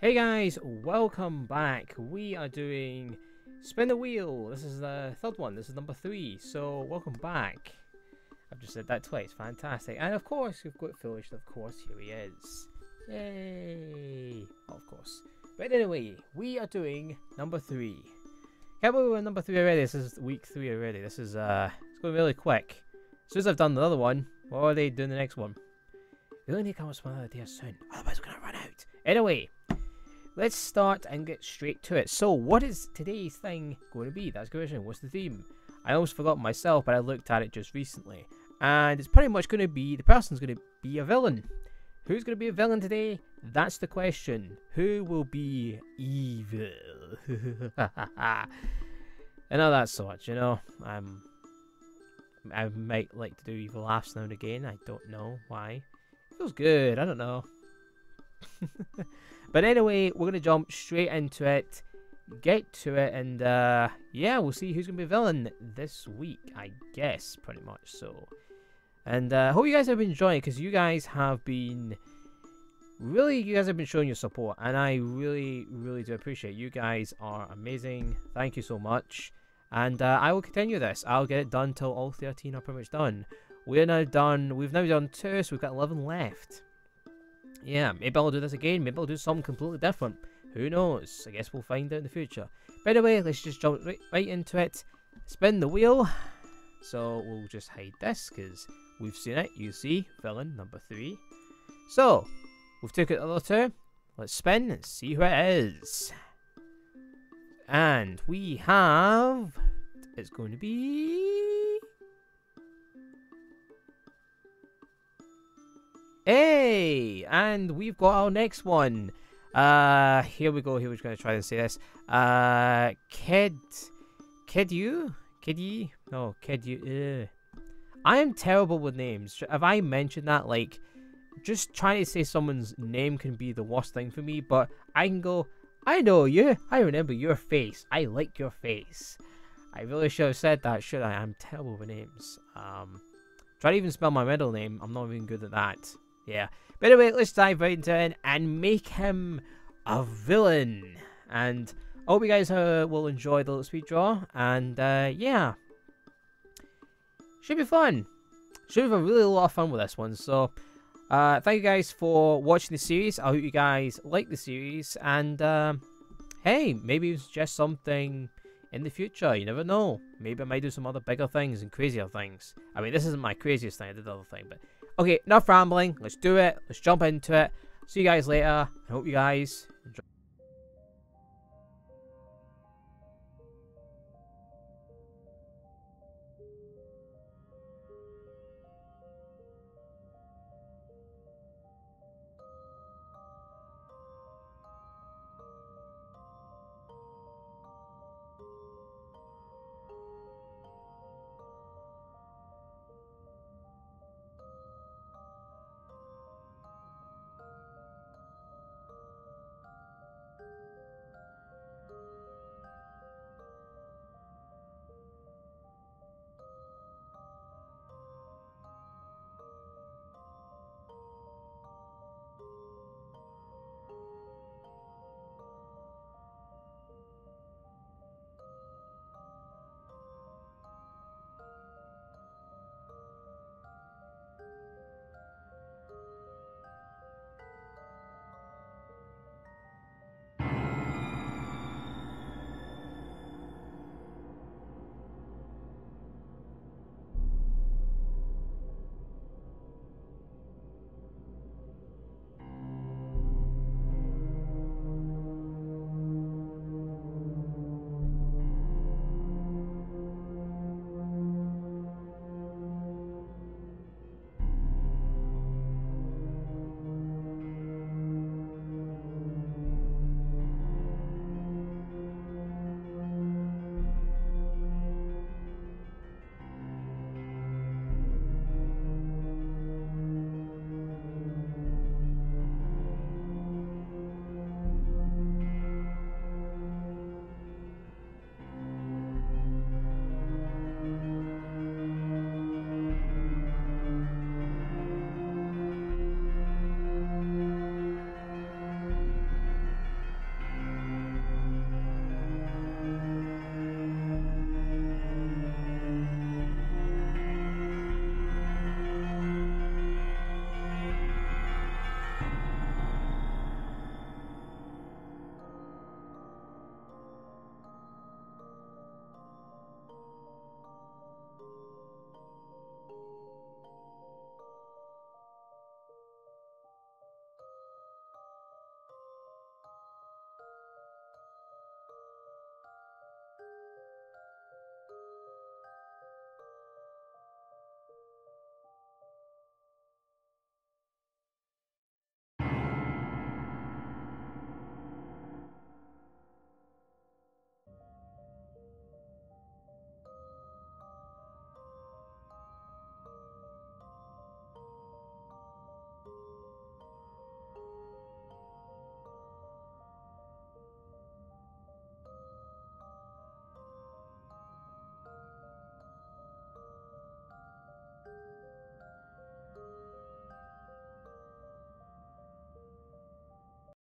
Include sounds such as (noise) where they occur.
Hey guys, welcome back. We are doing Spin the Wheel. This is the third one. This is number three. So, welcome back. I've just said that twice. Fantastic. And of course, we've got Foolish. Of course, here he is. Yay! Of course. But anyway, we are doing number three. Can't believe we're number three already. This is week three already. This is, uh, it's going really quick. As soon as I've done the other one, what are they doing the next one? We only come up with one day soon. Otherwise, we're going to run out. Anyway, let's start and get straight to it. So, what is today's thing going to be? That's question. What's the theme? I almost forgot myself, but I looked at it just recently. And it's pretty much going to be the person's going to be a villain. Who's going to be a villain today? That's the question. Who will be evil? (laughs) and all that sort, you know. Um, I might like to do evil laughs now and again. I don't know why. Feels good. I don't know. (laughs) but anyway, we're gonna jump straight into it, get to it, and uh, yeah, we'll see who's gonna be villain this week. I guess pretty much so. And uh, hope you guys have been enjoying because you guys have been really, you guys have been showing your support, and I really, really do appreciate. It. You guys are amazing. Thank you so much. And uh, I will continue this. I'll get it done till all 13 are pretty much done. We're now done. We've now done two, so we've got 11 left. Yeah, maybe I'll do this again. Maybe I'll do something completely different. Who knows? I guess we'll find out in the future. By the way, let's just jump right, right into it. Spin the wheel. So we'll just hide this because we've seen it. You see, villain number three. So we've took it the other two. Let's spin and see who it is. And we have. It's going to be. Hey! And we've got our next one. Uh, here we go. Here we're going to try and say this. Uh, Kid. Kid you? Kid ye? No, Kid you. I am terrible with names. Have I mentioned that? Like, just trying to say someone's name can be the worst thing for me, but I can go, I know you. I remember your face. I like your face. I really should have said that, should I? I'm terrible with names. Um, try to even spell my middle name. I'm not even good at that. Yeah. But anyway, let's dive right into it and make him a villain. And I hope you guys uh, will enjoy the little speed draw. And uh, yeah. Should be fun. Should have a really lot of fun with this one. So uh, thank you guys for watching the series. I hope you guys like the series. And um, hey, maybe suggest something in the future. You never know. Maybe I might do some other bigger things and crazier things. I mean, this isn't my craziest thing. I did the other thing. But okay, enough rambling. Let's do it. Let's jump into it. See you guys later. I hope you guys